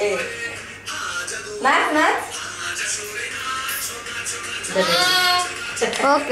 A math A okay